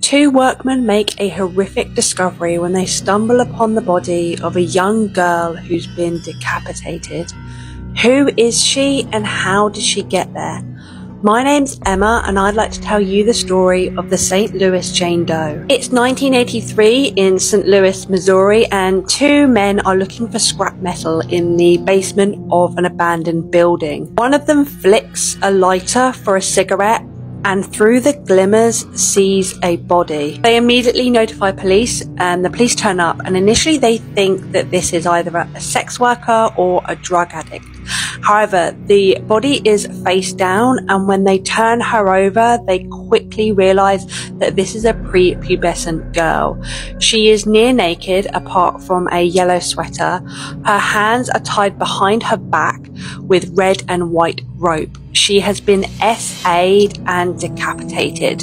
Two workmen make a horrific discovery when they stumble upon the body of a young girl who's been decapitated. Who is she and how did she get there? My name's Emma and I'd like to tell you the story of the St. Louis Jane Doe. It's 1983 in St. Louis, Missouri and two men are looking for scrap metal in the basement of an abandoned building. One of them flicks a lighter for a cigarette and through the glimmers sees a body. They immediately notify police and the police turn up and initially they think that this is either a sex worker or a drug addict. However, the body is face down and when they turn her over, they quickly realize that this is a prepubescent girl. She is near naked apart from a yellow sweater. Her hands are tied behind her back with red and white rope. She has been SA'd and decapitated.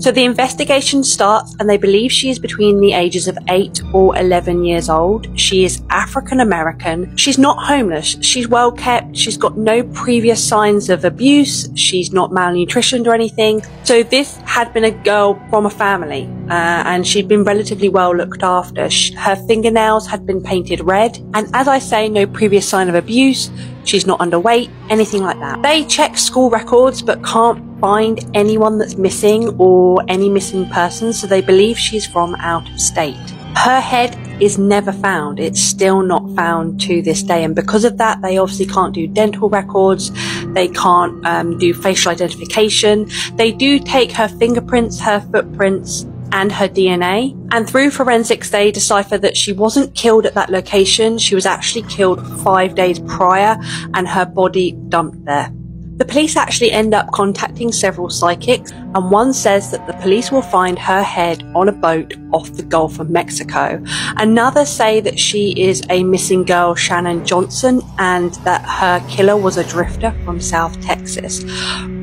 So the investigation starts and they believe she is between the ages of 8 or 11 years old. She is African American. She's not homeless. She's well kept. She's got no previous signs of abuse. She's not malnutritioned or anything. So this had been a girl from a family uh, and she'd been relatively well looked after. Her fingernails had been painted red. And as I say, no previous sign of abuse. She's not underweight, anything like that. They check school records but can't find anyone that's missing or any missing persons, so they believe she's from out of state. Her head is never found. It's still not found to this day. And because of that, they obviously can't do dental records. They can't um, do facial identification. They do take her fingerprints, her footprints, and her DNA. And through forensics, they decipher that she wasn't killed at that location. She was actually killed five days prior and her body dumped there. The police actually end up contacting several psychics, and one says that the police will find her head on a boat off the Gulf of Mexico. Another say that she is a missing girl, Shannon Johnson, and that her killer was a drifter from South Texas.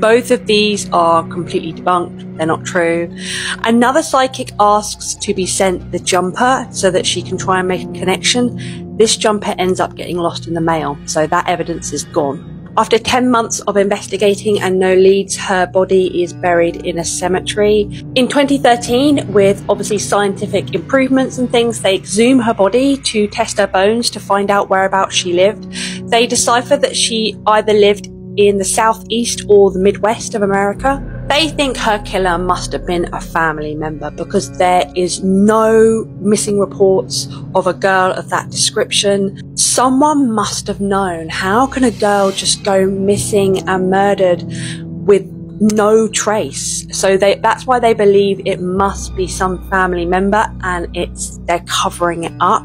Both of these are completely debunked. They're not true. Another psychic asks to be sent the jumper so that she can try and make a connection. This jumper ends up getting lost in the mail, so that evidence is gone. After 10 months of investigating and no leads, her body is buried in a cemetery. In 2013, with obviously scientific improvements and things, they exhume her body to test her bones to find out whereabouts she lived. They decipher that she either lived in the southeast or the midwest of America. They think her killer must have been a family member because there is no missing reports of a girl of that description. Someone must have known. How can a girl just go missing and murdered with no trace. So they, that's why they believe it must be some family member and it's, they're covering it up.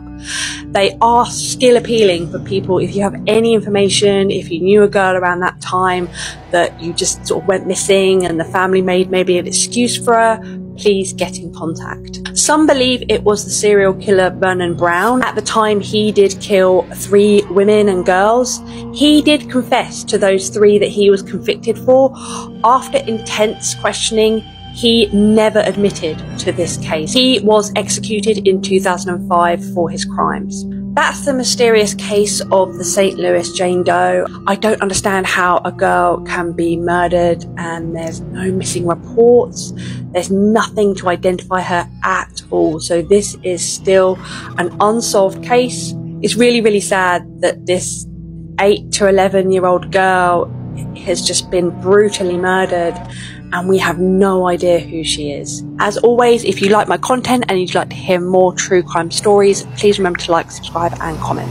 They are still appealing for people. If you have any information, if you knew a girl around that time that you just sort of went missing and the family made maybe an excuse for her, please get in contact. Some believe it was the serial killer Vernon Brown. At the time, he did kill three women and girls. He did confess to those three that he was convicted for. After intense questioning, he never admitted to this case. He was executed in 2005 for his crimes. That's the mysterious case of the St. Louis Jane Doe. I don't understand how a girl can be murdered and there's no missing reports. There's nothing to identify her at all. So this is still an unsolved case. It's really, really sad that this 8 to 11 year old girl has just been brutally murdered and we have no idea who she is. As always, if you like my content and you'd like to hear more true crime stories, please remember to like, subscribe and comment.